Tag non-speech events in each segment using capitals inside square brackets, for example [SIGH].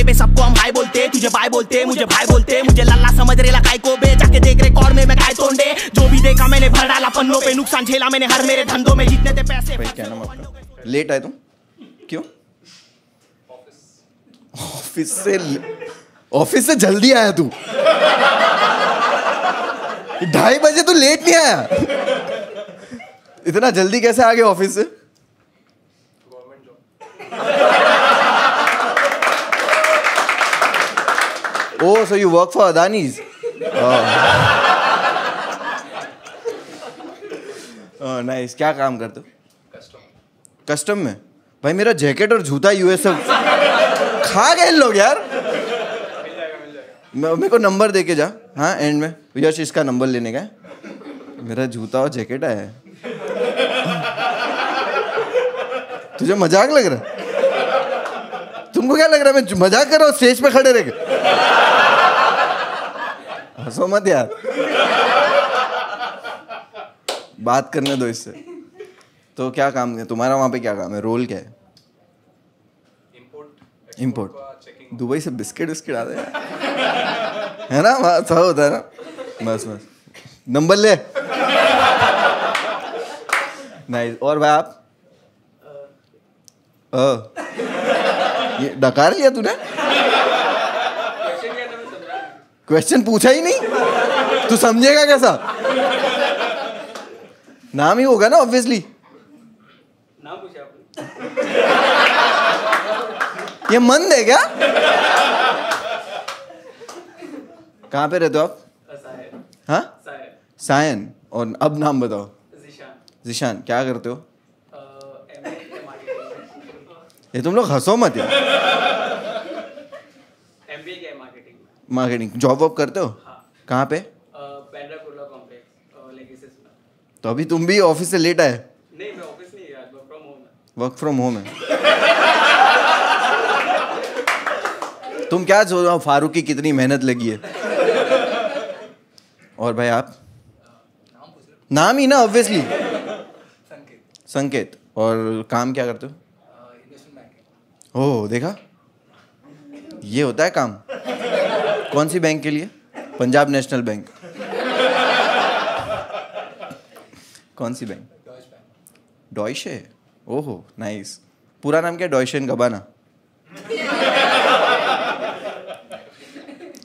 मौके पे सबको हम हाई बोलते, तुझे बाय बोलते, मुझे भाई बोलते, मुझे लल्ला समझ रेला काय को बे, जाके देख रिकॉर्ड में मैं काय तोड़े। जो भी देखा मैंने, भर डाला पन्नों पे, नुकसान झेला मैंने हर मेरे धंधों में, जितने थे पैसे। भाई, क्या नाम आपका? लेट आए तुम? क्यों? ऑफ़िस से ऑफ़िस से जल्दी आया तू? ढाई बजे तू लेट नहीं आया? इतना जल्दी कैसे आ गया ऑफ़िस से? Oh, so you work for Adani's? Oh. oh, nice. क्या काम करते हो? कस्टम कस्टम में? भाई मेरा जैकेट और जूता यूएस खा गए इन लोग यार। मेरे को नंबर दे के जा। हाँ एंड में। यश इसका नंबर लेने का है। मेरा जूता और जैकेट आया है। तुझे मज़ाक लग रहा है? तुमको क्या लग रहा है? मैं मज़ाक कर रहा हूँ स्टेज पे खड़े रह के। हंसो मत यार बात करने दो इससे। तो क्या काम है? तुम्हारा वहाँ पे क्या काम है? रोल क्या है? इम्पोर्ट दुबई से बिस्किट विस्किट आते हैं। है ना? वहाँ सब होता है ना? बस बस। नंबर ले। नाइस और भाई आप? ये डकार लिया तूने? क्वेश्चन पूछा ही नहीं। तू समझेगा कैसा? नाम ही होगा ना ऑब्वियसली ये मंद है क्या? कहाँ पे रहते हो आप? हाँ? सायन। और अब नाम बताओ। जिशान। क्या करते हो? ये तुम लोग हंसो मत यार। मार्केटिंग जॉब वॉब करते हो? हाँ। कहाँ पे? तो अभी तुम भी ऑफ़िस से लेट आए? वर्क फ्रॉम होम है। तुम क्या सोच रहे हो? फारूक की कितनी मेहनत लगी है? और भाई आप? नाम ही ना ऑब्वियसली संकेत। और काम क्या करते हो? ओह देखा? ये होता है काम? कौन सी बैंक के लिए? Punjab national bank. कौन सी बैंक? डॉइशे ओहो नाइस पूरा नाम क्या? है डॉइशे गबाना।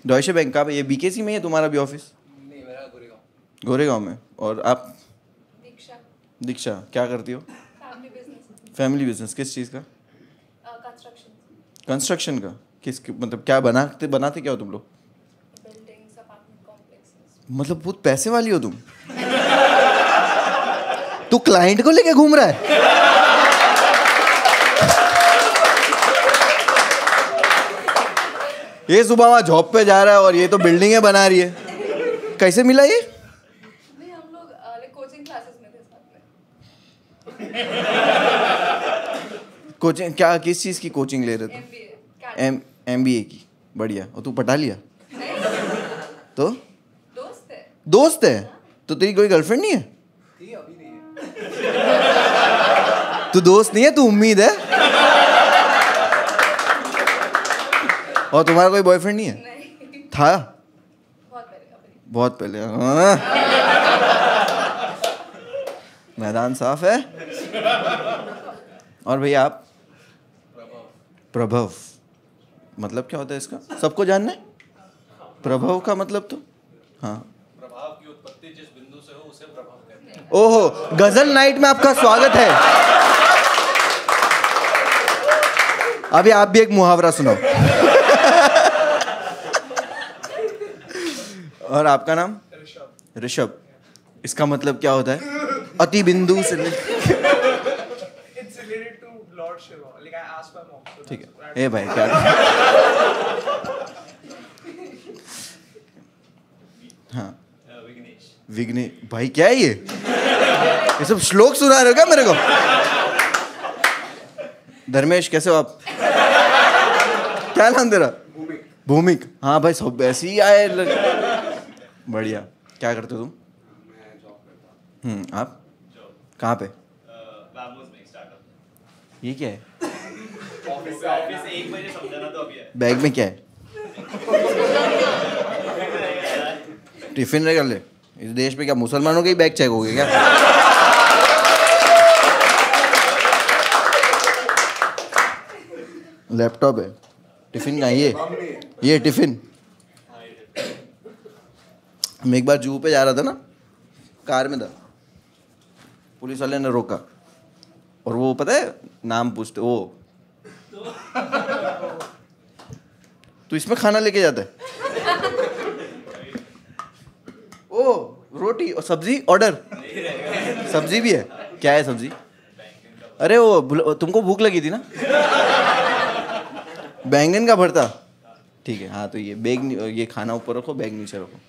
डॉइशे बैंक का ये बीकेसी में है तुम्हारा भी ऑफ़िस गोरेगांव। में। और आप? दीक्षा। दीक्षा। क्या करती हो? फैमिली बिज़नेस किस चीज़ का? कंस्ट्रक्शन कंस्ट्रक्शन का। किस मतलब क्या बनाते बनाते क्या हो तुम लोग? मतलब बहुत पैसे वाली हो तुम। तू क्लाइंट को लेके घूम रहा है। ये सुबह वहाँ जॉब पे जा रहा है और ये तो बिल्डिंगें बना रही है। कैसे मिला ये? नहीं हम लोग कोचिंग क्लासेस में थे कोचिंग क्या किस चीज़ की कोचिंग ले रहे थे एम एम बी ए की। बढ़िया। और तू पटा लिया? तो? दोस्त है? तो तेरी कोई गर्लफ्रेंड नहीं है? तू दोस्त नहीं है तू उम्मीद है? और तुम्हारा कोई बॉयफ्रेंड नहीं है? नहीं। था? बहुत पहले बहुत पहले हाँ। मैदान साफ़ है? और भैया आप? प्रभव। मतलब क्या होता है इसका? सबको जानना है? प्रभव का मतलब तो? हाँ। ओहो गज़ल नाइट में आपका स्वागत है। अभी आप भी एक मुहावरा सुनाओ। और आपका नाम? ऋषभ। इसका मतलब क्या होता है? अति बिंदु से ठीक है। ए भाई क्या विघ्ने भाई क्या है ये? ये सब श्लोक सुना रहे हो क्या मेरे को? धर्मेश कैसे हो आप? क्या नाम तेरा? भूमिक। हाँ भाई सब ऐसे ही आए। बढ़िया। क्या करते हो तुम? हम्म आप? कहाँ पे? ये क्या है? बैग में क्या है? [LAUGHS] टिफ़िन कर ले। इस देश में क्या मुसलमानों के ही बैग चेक हो गए क्या? लैपटॉप है। टिफ़िन का ये। ये टिफ़िन मैं एक बार जू पे जा रहा था ना, कार में था। पुलिस वाले ने रोका। और वो पता है, नाम पूछते, वो। तो इसमें खाना लेके जाता है। ओ, रोटी और सब्ज़ी ऑर्डर सब्ज़ी भी है। क्या है सब्ज़ी? अरे वो तुमको भूख लगी थी ना? बैंगन का भरता। ठीक है हाँ तो ये बैग ये खाना ऊपर रखो, बैग नीचे रखो।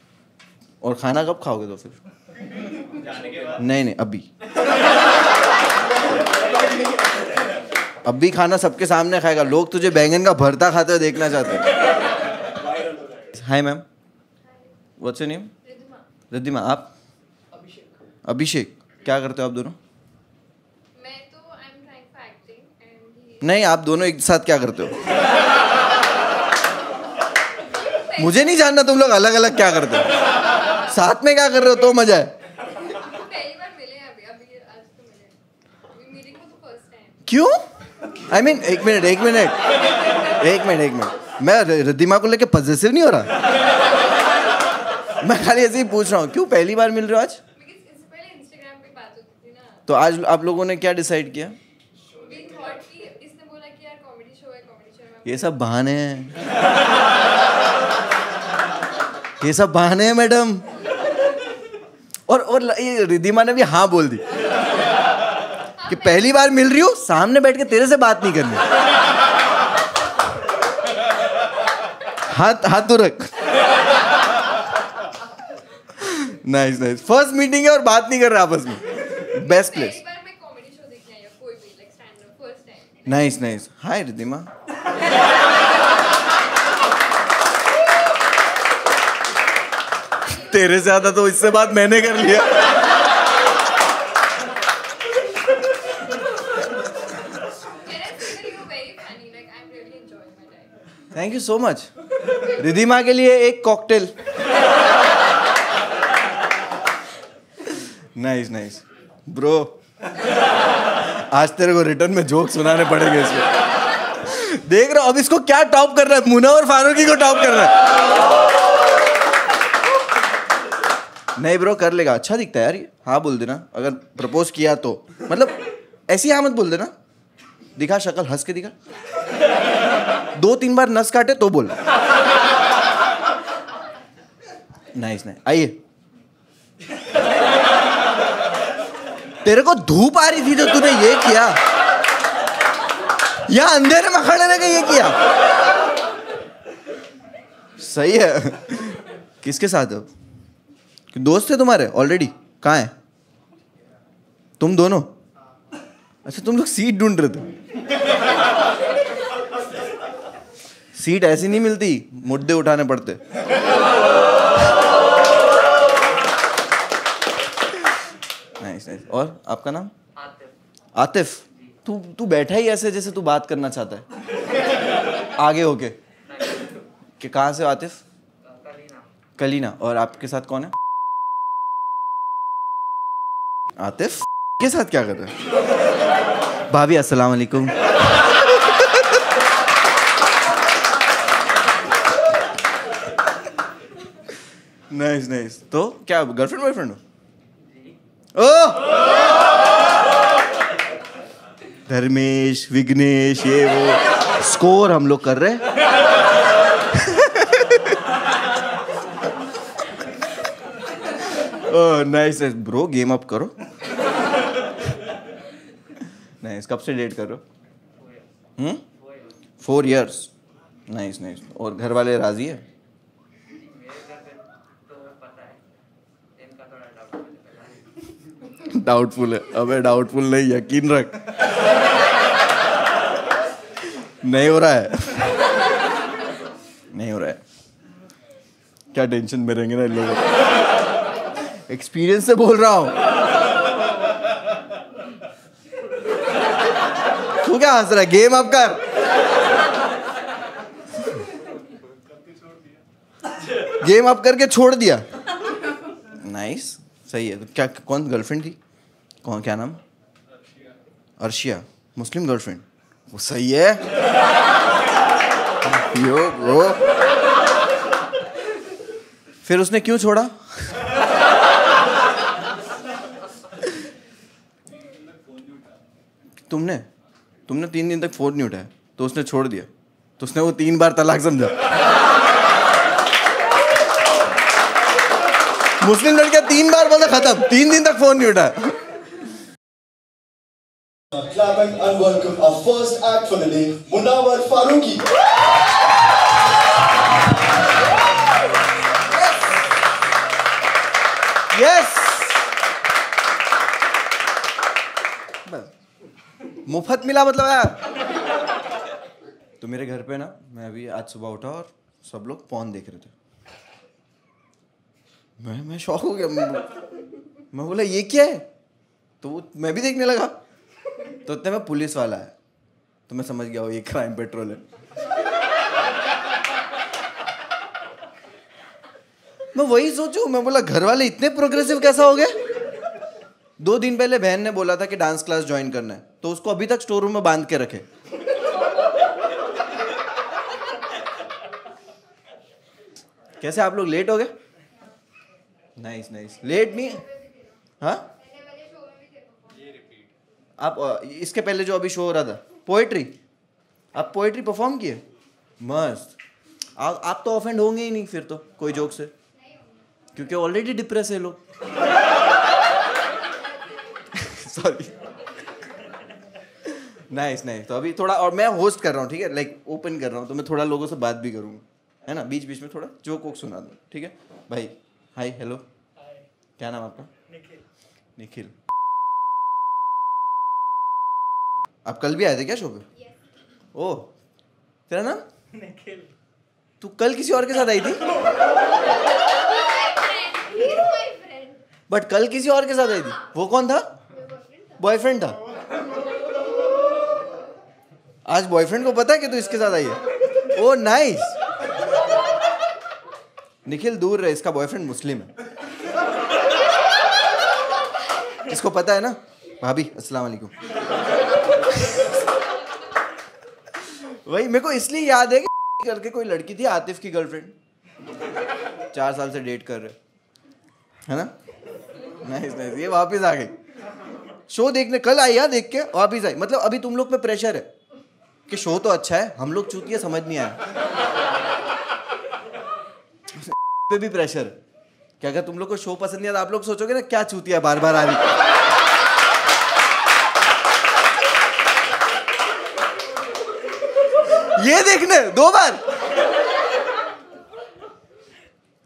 और खाना कब खाओगे तो फिर? नहीं नहीं, अभी। अभी खाना सबके सामने खाएगा। लोग तुझे बैंगन का भरता खाते हुए देखना चाहते हैं। Hi ma'am what's your name Riddhima आप? अभिषेक। क्या करते हो आप दोनों? मैं तो I am trying for acting and नहीं आप दोनों एक साथ क्या करते हो? मुझे नहीं जानना तुम लोग अलग अलग क्या करते हो। साथ में क्या कर रहे हो तो मज़ा है। पहली बार मिले हैं अभी अभी आज तो तो फ़र्स्ट टाइम क्यों? आई I मीन mean, एक मिनट एक मिनट एक मिनट एक मिनट मैं रिद्धिमा को लेके पॉजिटिव नहीं हो रहा? मैं खाली ऐसे ही पूछ रहा हूँ, क्यों पहली बार मिल रहे हो आज? तो आज आप लोगों ने क्या डिसाइड किया? ये सब बहाने हैं। ये सब बहाने हैं, मैडम। और और ये रिद्धिमा ने भी हाँ बोल दी। कि पहली बार मिल रही हो, सामने बैठ के तेरे से बात नहीं करनी। हाथ हाथ तो रख। नाइस नाइस फ़र्स्ट मीटिंग है और बात नहीं कर रहे आपस में। Best place nice nice hi Riddhima तेरे से ज़्यादा तो इससे बात मैंने कर लिया। Thank you so much Riddhima के लिए एक कॉकटेल नाइस नाइस ब्रो आज तेरे को रिटर्न में जोक सुनाने पड़ेंगे इसको। देख रहा अब इसको क्या टॉप कर रहा है? मुना और फारूकी को टॉप कर रहा है। नहीं ब्रो कर लेगा। अच्छा दिखता है यार हाँ बोल देना। अगर प्रपोज किया तो। मतलब ऐसी हाँ मत बोल देना। दिखा शक्ल, हंस के दिखा। दो तीन बार नस काटे तो बोल। नाइस नाइस आइए। तेरे को धूप आ रही थी तो तूने ये किया। या अंधेरे में खड़े रह के ये किया। सही है। किसके साथ हो? दोस्त थे तुम्हारे ऑलरेडी कहाँ है? तुम दोनों? अच्छा तुम लोग सीट ढूंढ रहे थे। सीट ऐसी नहीं मिलती मुद्दे उठाने पड़ते। नाइस नाइस और आपका नाम? आतिफ। तू तू बैठा ही ऐसे जैसे तू बात करना चाहता है। आगे होके। कि कहाँ से आतिफ? कलीना। कलीना। और आपके साथ कौन है? आतिफ? के साथ क्या कर रहे हैं? भाभी अस्सलाम वालेकुम। नाइस नाइस तो क्या गर्लफ्रेंड बॉयफ्रेंड हो? धर्मेश, विघ्नेश, ये वो। स्कोर हम लोग कर रहे नाइस ब्रो, गेम अप करो। नाइस कब से डेट कर। रहे हो फोर इयर्स नाइस नाइस और घर वाले राज़ी है? डाउटफुल है अबे डाउटफुल नहीं, यकीन रख। नहीं हो रहा है। नहीं हो रहा है। क्या टेंशन में रहेंगे ना लोग एक्सपीरियंस से बोल रहा हूँ। तू क्या हंस रहा है? गेम अब कर। गेम अब करके छोड़ दिया। Nice nice. सही है। तो क्या, कौन गर्लफ्रेंड थी? कौन, क्या नाम? अर्शिया। मुस्लिम गर्लफ्रेंड वो सही है। यो ब्रो फिर उसने क्यों छोड़ा? तुमने? तुमने तीन दिन तक फ़ोन नहीं उठाया तो उसने छोड़ दिया। तो उसने वो तीन बार तलाक समझा। मुस्लिम लड़कियाँ तीन बार बोला खत्म। तीन दिन तक फ़ोन नहीं उठाया। Clap and welcome our first act for the day, Munawar Farooqi. Yes मुफ़्त मिला मतलब यार। तो मेरे घर पे ना मैं अभी आज सुबह उठा और सब लोग पौन देख रहे थे। मैं मैं शौक हो गया। मैं बोला ये क्या है? तो मैं भी देखने लगा। तो उतने में पुलिस वाला है। तो मैं समझ गया ये क्राइम पेट्रोल है। मैं वही सोचू मैं बोला घर वाले इतने प्रोग्रेसिव कैसा हो गए? दो दिन पहले बहन ने बोला था कि डांस क्लास ज्वाइन करना है तो उसको अभी तक स्टोर रूम में बाँध के रखे। कैसे आप लोग लेट हो गए? नाइस नाइस लेट नहीं। हाँ? आप इसके पहले जो अभी शो हो रहा था पोएट्री आप पोएट्री परफॉर्म किए? मस्त। आ, आप तो ऑफेंड होंगे ही नहीं फिर तो कोई जोक से। क्योंकि ऑलरेडी डिप्रेस है लोग। सॉरी नाइस नाइस तो अभी थोड़ा और मैं होस्ट कर रहा हूँ ठीक है? लाइक ओपन कर रहा हूँ तो मैं थोड़ा लोगों से बात भी करूँगा। है ना? बीच बीच में थोड़ा जोक वोक सुना दूँ ठीक है? भाई हाय हेलो क्या नाम आपका? निखिल। निखिल। आप कल भी आए थे क्या शो पे? ओ तेरा नाम? निखिल तू कल किसी और के साथ आई थी? बट कल किसी और के साथ आई थी? वो कौन था? बॉयफ्रेंड था। आज बॉयफ्रेंड को पता है कि तू इसके साथ आई है? ओ नाइस निखिल दूर रहे इसका बॉयफ्रेंड मुस्लिम है। इसको पता है ना? भाभी अस्सलाम वालेकुम। वही, मेरे को इसलिए याद है कि करके कोई लड़की थी, आतिफ की गर्लफ्रेंड चार साल से डेट कर रहे है। ना? नाइस नाइस ये वापस आ गई। शो देखने, कल आई यार देख के, वापस आई। मतलब अभी तुम लोग पे प्रेशर है कि शो तो अच्छा है, हम लोग चूतिया, समझ नहीं आया। [LAUGHS] पे भी प्रेशर है। अगर तुम लोग को शो पसंद नहीं आता? आप लोग सोचोगे ना, क्या चूतिया बार बार आ रही। ये देखने दो बार।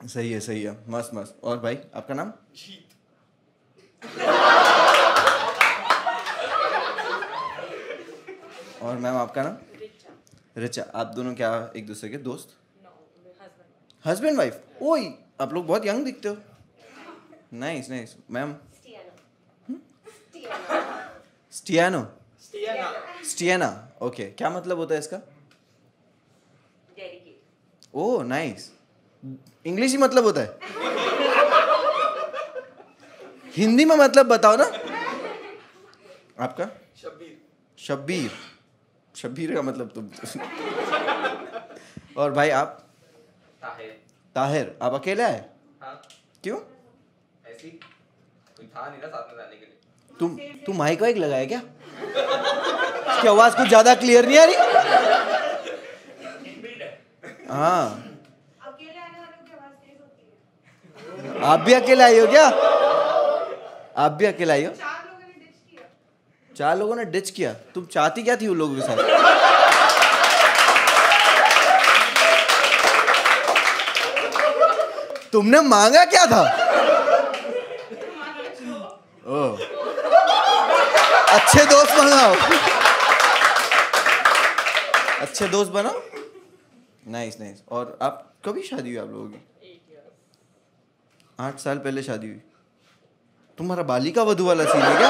सही है सही है। मस्त मस्त। और भाई आपका नाम? और मैम आपका नाम? रिचा। आप दोनों क्या एक दूसरे के दोस्त? हस्बैंड वाइफ ओई आप लोग बहुत यंग दिखते हो। नाइस नाइस मैम स्टियानो स्टियाना स्टियाना ओके क्या मतलब होता है इसका? ओह नाइस इंग्लिश ही मतलब होता है हिंदी में मतलब बताओ ना आपका शब्बीर शब्बीर शब्बीर का मतलब तुम और भाई आप ताहिर ताहिर आप अकेले आए हाँ क्यों ऐसी कोई था नहीं ना साथ में जाने के लिए तुम तुम माइक वाइक लगाया क्या आवाज़ कुछ ज़्यादा क्लियर नहीं आ रही हाँ। है। आप भी अकेले आई हो क्या? आप भी अकेले आई हो? चार लोगों ने डिच किया। चार लोगों ने डिच किया? तुम चाहती क्या थी उन लोगों के साथ? तुमने मांगा क्या था? ओ अच्छे दोस्त बनाओ। अच्छे दोस्त बनाओ? नाइस नाइस और आप कभी शादी हुई आप लोगों की? आठ साल पहले शादी हुई। तुम्हारा बालिका वधु वाला सीन है क्या?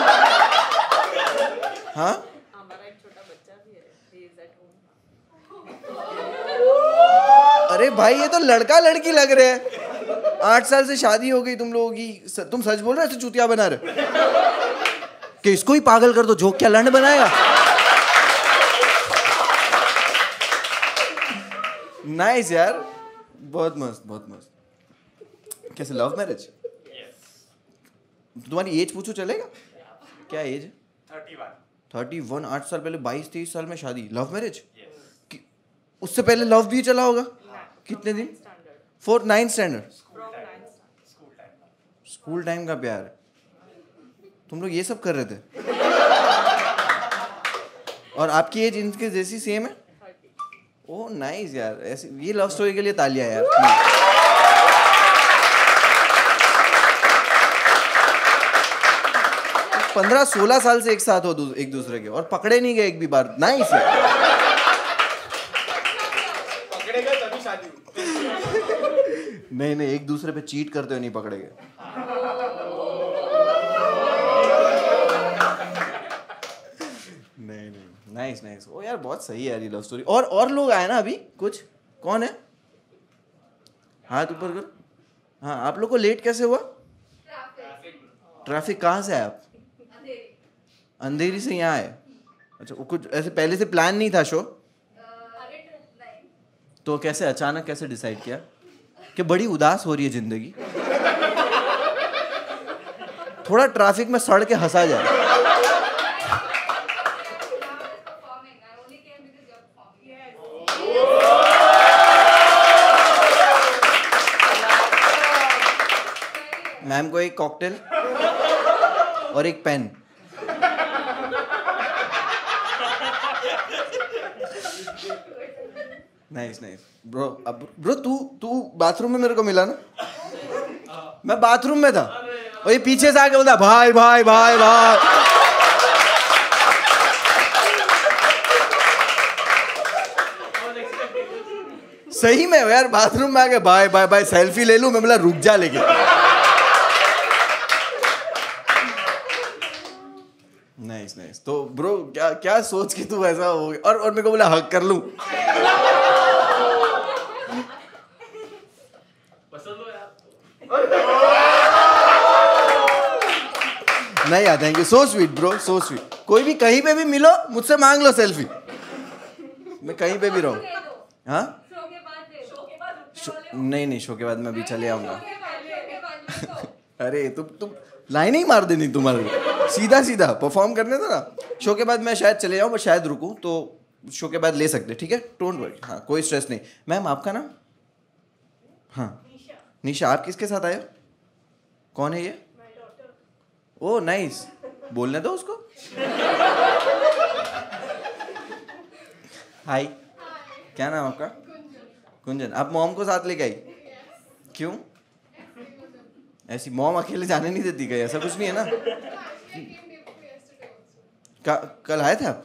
हाँ? है अरे भाई ये तो लड़का लड़की लग रहे हैं। आठ साल से शादी हो गई तुम लोगों की। तुम सच बोल रहे हो ऐसे चूतिया बना रहे कि इसको ही पागल कर दो झोंक क्या लंड बनाएगा? नाइस यार। बहुत मस्त बहुत मस्त। कैसे लव मैरिज तुम्हारी एज पूछो चलेगा? क्या age thirty one thirty one आठ साल पहले बाईस तेईस साल में शादी। लव मैरिज उससे पहले लव भी चला होगा? कितने दिन? Fourth ninth standard school time school time का प्यार। है तुम लोग ये सब कर रहे थे? [LAUGHS] और आपकी एज इनके जैसी सेम है? ओह नाइस यार। ऐसे ये लव स्टोरी के लिए तालियाँ यार पंद्रह सोलह साल से एक साथ हो एक दूसरे के और पकड़े नहीं गए एक भी बार। नाइस है हुई। नहीं नहीं एक दूसरे पे चीट करते हुए नहीं पकड़े गए। नाइस नाइस ओ यार बहुत सही है लव स्टोरी और और लोग आए ना अभी? कुछ? कौन है? हाथ ऊपर करो। हाँ आप लोग को लेट कैसे हुआ? ट्रैफ़िक कहाँ से आए आप? अंधेरी से यहाँ आए। अच्छा वो कुछ ऐसे पहले से प्लान नहीं था शो तो कैसे, अचानक कैसे डिसाइड किया? कि बड़ी उदास हो रही है ज़िंदगी। थोड़ा ट्रैफ़िक में सड़ के हंसा जाए। मैम को एक कॉकटेल और एक पेन। नाइस नाइस ब्रो अब ब्रो तू तू बाथरूम में मेरे को मिला ना? मैं बाथरूम में था। और ये पीछे से आके बोलता, भाई भाई भाई भाई। सही में यार बाथरूम में आके बाय बाय बाय सेल्फी ले लूँ? मैं बोला, रुक जा लेके नाइस नाइस तो ब्रो क्या क्या सोच के तू ऐसा हो गया? और और मेरे को बोला हक कर लूँ। नहीं यार thank you so sweet bro so sweet कोई भी कहीं पे भी मिलो मुझसे मांग लो सेल्फी मैं कहीं पे भी रहूँ। हाँ? शो- नहीं नहीं शो के बाद मैं अभी चले आऊँगा। अरे तुम तुम लाइन ही मार देनी तुम्हारे। सीधा सीधा परफॉर्म करने दो ना। शो के बाद मैं शायद चले जाऊँ बट शायद रुकूँ तो शो के बाद ले सकते ठीक है? डोंट वरी हाँ कोई स्ट्रेस नहीं। मैम आपका नाम? हाँ। निशा। आप किसके साथ आए हो? कौन है ये? ओ नाइस बोलने दो उसको। हाय क्या नाम आपका? कुंजन। आप मॉम को साथ लेके आई? क्यों? ऐसी मॉम अकेले जाने नहीं देती गई ऐसा कुछ नहीं है ना? कल आए थे आप?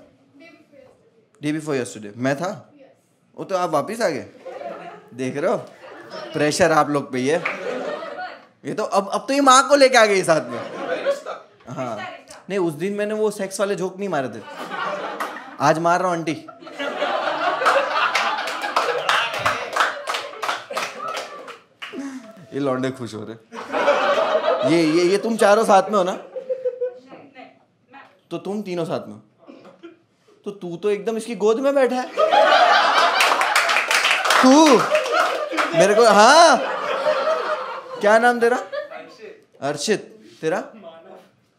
डे बिफोर यस्टरडे मैं था? वो तो आप वापिस आ गए? देख रहे हो? प्रेशर आप लोग पे ही है। ये तो अब अब तो ये माँ को लेके आ गई साथ में। हाँ। नहीं उस दिन मैंने वो सेक्स वाले जोक नहीं मारे थे। आज मार रहा हूँ आंटी। ये लौंडे खुश हो रहे ये ये ये तुम चारों साथ में हो ना? तो तुम तीनों साथ में तो तू तो एकदम इसकी गोद में बैठा है। तू? मेरे को हाँ। क्या नाम तेरा? अर्षित। तेरा?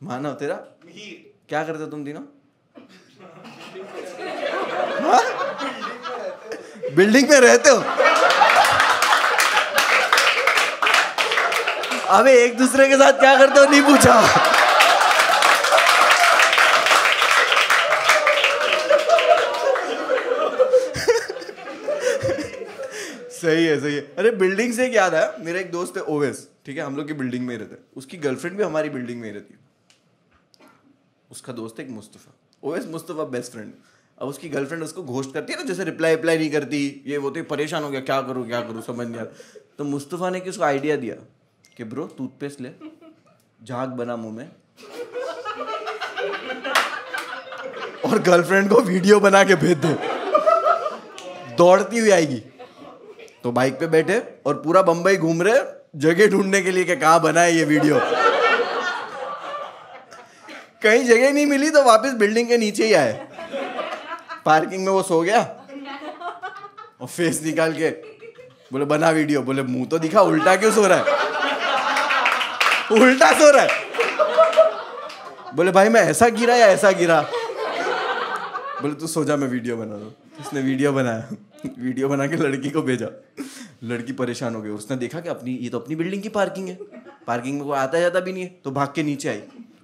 मानव। तेरा? क्या करते हो तुम तीनों? हाँ? बिल्डिंग में रहते हो? अबे, एक दूसरे के साथ क्या करते हो? नहीं पूछा। सही है सही है। अरे बिल्डिंग से याद आया। मेरा एक दोस्त है ओवेस ठीक है? हम लोग की बिल्डिंग में ही रहते हैं। उसकी गर्लफ्रेंड भी हमारी बिल्डिंग में ही रहती है। उसका दोस्त है एक मुस्तफ़ा। ओवेस मुस्तफ़ा बेस्ट फ्रेंड अब उसकी गर्लफ्रेंड उसको घोष्ट करती है ना, जैसे रिप्लाई रिप्लाई नहीं करती। ये वो तो परेशान हो गया, क्या करूँ क्या करूँ, समझ नहीं आता तो मुस्तफ़ा ने कि उसको आइडिया दिया कि, ब्रो टूथपेस्ट ले। झाग बना मुँह में। और गर्लफ्रेंड को वीडियो बना के भेज दे। दौड़ती हुई आएगी। तो बाइक पे बैठे और पूरा बम्बई घूम रहे, जगह ढूँढने के लिए कि कहाँ बना है ये वीडियो कहीं जगह नहीं मिली तो वापस बिल्डिंग के नीचे ही आए। पार्किंग में वो सो गया। और फेस निकाल के, बोले, बना वीडियो बोले, मुँह तो दिखा, उल्टा क्यों सो रहा है? उल्टा सो रहा है। बोले, भाई, मैं ऐसा गिरा या ऐसा गिरा? बोले, तू सो जा, मैं वीडियो बना दूँ। उसने वीडियो बनाया। वीडियो बना के लड़की को भेजा। लड़की परेशान हो गई। उसने देखा कि अपनी, ये तो अपनी बिल्डिंग की पार्किंग है। पार्किंग में कोई आता जाता भी नहीं है। तो भाग के नीचे आई।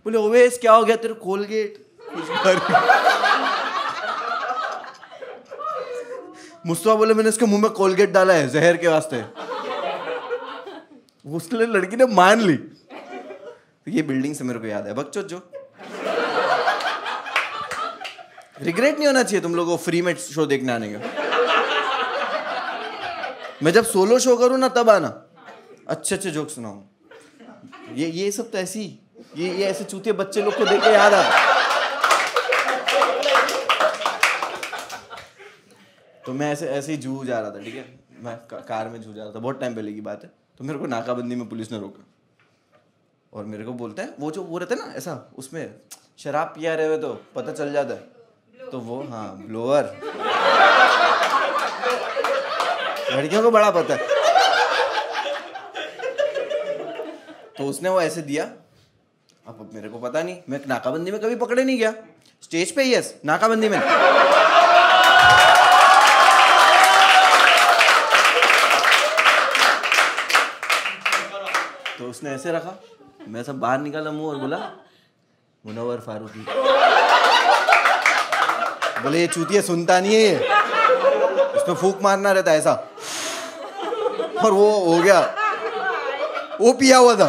बोले ओवेस क्या हो गया तेरे कोलगेट मुस्तफ़ा बोले, मैंने इसके मुँह में कोलगेट डाला है, जहर के वास्ते। उसने लड़की ने मान ली। तो ये बिल्डिंग से मेरे को याद है। बकचोद जो। रिग्रेट नहीं होना चाहिए तुम लोगों को फ्री में शो देखने आने का। मैं जब सोलो शो करूँ ना तब आना। अच्छे अच्छे जोक सुनाऊं। ये ये सब तो ऐसी ये ये ऐसे चूतिए बच्चे लोग को देख के याद आता तो मैं ऐसे ऐसे ही जू जा रहा था ठीक है? मैं का, कार में जू जा रहा था बहुत टाइम पहले की बात है। तो मेरे को नाकाबंदी में पुलिस ने रोका। और मेरे को बोलता है वो जो वो रहता है ना ऐसा उसमें शराब पिया रहे हुए तो पता चल जाता है। तो वो हाँ ब्लोअर लड़कियों को बड़ा पता है। तो उसने वो ऐसे दिया। अब मेरे को पता नहीं, मैं नाकाबंदी में कभी पकड़े नहीं गया। स्टेज पे यस नाकाबंदी में। तो उसने ऐसे रखा। मैं सब बाहर निकाला मुँह और बोला मुनवर फारूकी। बोले, ये चूतिया सुनता नहीं है ये। उसमें फूक मारना रहता है ऐसा। और वो हो गया। वो पिया हुआ था।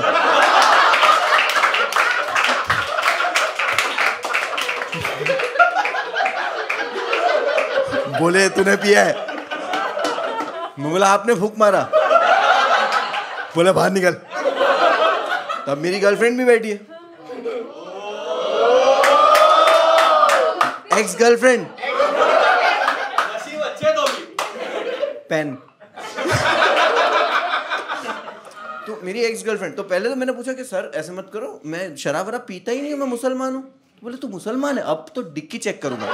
बोले तूने पिया है? मैं बोला आपने फूक मारा। बोला बाहर निकल। तब मेरी गर्लफ्रेंड भी बैठी है। एक्स गर्लफ्रेंड पेन तो मेरी एक्स गर्लफ्रेंड तो पहले तो मैंने पूछा कि सर ऐसे मत करो मैं शराब वराब पीता ही नहीं मैं मुसलमान हूँ. तो बोले तू मुसलमान है अब तो डिक्की चेक करूँगा.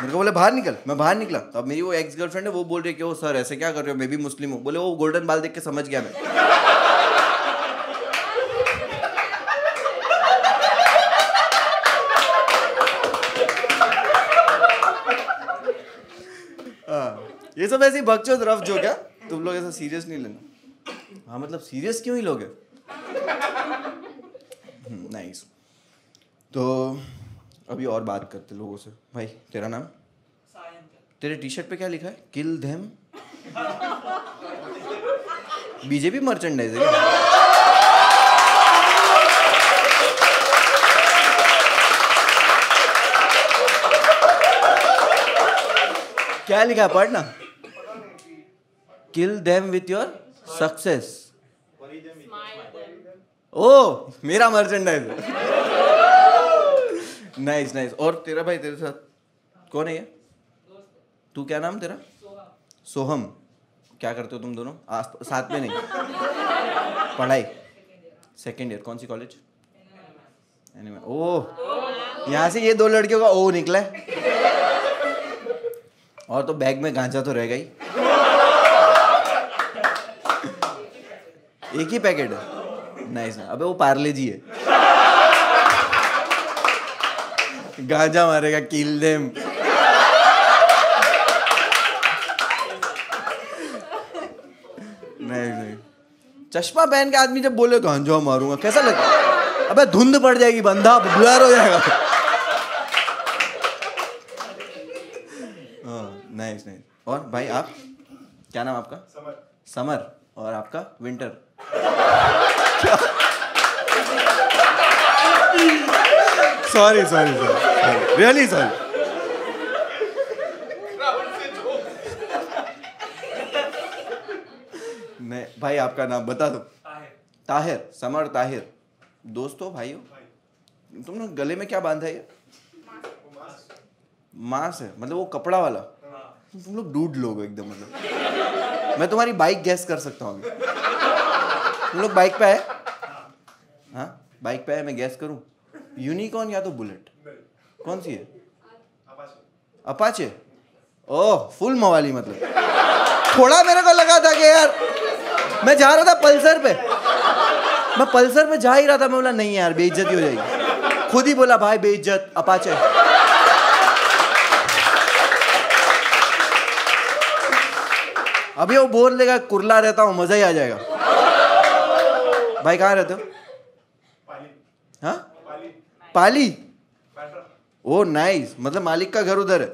मेरे को बोले बाहर निकल मैं बाहर निकला। तो अब मेरी वो एक्स गर्लफ्रेंड है वो बोल रही है कि वो सर ऐसे क्या कर रहे हो? मैं भी मुस्लिम हूँ। बोले वो गोल्डन बाल देख के समझ गया मैं. हाँ, ये सब ऐसी बकचोद रफ जो क्या तुम लोग ऐसा सीरियस नहीं लेना। हाँ मतलब सीरियस क्यों ही लोगे नाइस तो अभी और बात करते लोगों से। भाई तेरा नाम? तेरे टी शर्ट पे क्या लिखा है? किल देम बीजेपी मर्चेंडाइज है क्या? क्या लिखा है? पढ़ना। Kill them with your success ओ मेरा मर्चेंडाइज नाइस नाइस और तेरा भाई तेरे साथ कौन है ये? तू क्या नाम तेरा? सोहम. क्या करते हो तुम दोनों? आस साथ में नहीं. पढ़ाई. सेकेंड ईयर कौन सी कॉलेज ओह यहाँ से ये दो लड़कियों का ओ निकला है। और तो बैग में गांजा तो रह गई। एक ही पैकेट है। नाइस ना अबे वो पार्ले जी है। गांजा मारेगा किल देम नहीं नहीं चश्मा पहन के आदमी जब बोले गांजा मारूँगा। कैसा लगता अबे धुंध पड़ जाएगी बंदा ब्लर हो जाएगा। नाइस नाइस और भाई आप क्या नाम आपका? समर। समर। और आपका? Winter sorry sorry sorry really sorry नहीं भाई आपका नाम बता दो। ताहिर समर ताहिर। दोस्तों हो भाई तुमने गले में क्या बांधा है ये? मांस है। मतलब वो कपड़ा वाला? तुम लोग डूड लोग हो एकदम मतलब। मैं तुम्हारी बाइक गैस कर सकता हूँ। तुम लोग बाइक पे है हाँ बाइक पे है मैं गैस करूँ? यूनिकॉर्न या तो बुलेट कौन सी है? अपाचे ओह फुल मवाली मतलब। थोड़ा मेरे को लगा था कि यार, मैं जा रहा था पल्सर पे। मैं पल्सर पे जा ही रहा था, मैं बोला, नहीं यार, बेइज्जती हो जाएगी। खुद ही बोला, भाई, बेइज्जत अपाचे अभी वो बोल लेगा कुरला रहता हूँ, मज़ा ही आ जाएगा। भाई कहाँ रहते हो? हाँ? पाली। ओ नाइस मतलब मालिक का घर उधर है।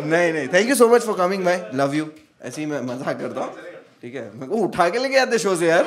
नहीं नहीं. Thank you so much for coming भाई. लव यू ऐसे ही मैं मज़ाक करता हूँ. ठीक है. मेरे को उठा के लेके आते शो से यार.